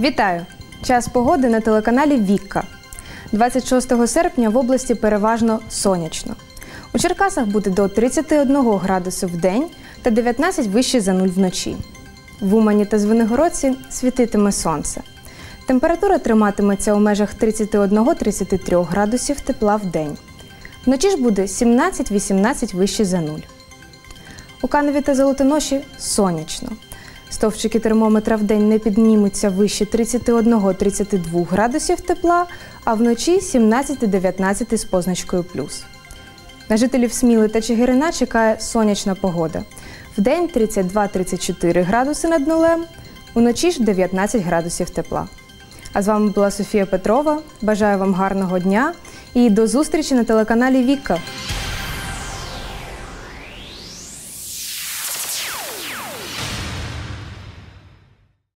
Вітаю! Час погоди на телеканалі Вікка. 26 серпня в області переважно сонячно. У Черкасах буде до 31 градусу в день та 19 вище за нуль вночі. В Умані та Звенигородці світитиме сонце. Температура триматиметься у межах 31-33 градусів тепла в день. Вночі ж буде 17-18 вище за нуль. У Канові та Золотоноші сонячно. Стовпчики термометра в день не піднімуться вище 31-32 градусів тепла, а вночі 17-19 з позначкою плюс. На жителів Сміли та Чигирина чекає сонячна погода. Вдень 32-34 градуси над нулем, уночі ж 19 градусів тепла. А з вами була Софія Петрова. Бажаю вам гарного дня і до зустрічі на телеканалі Вікка.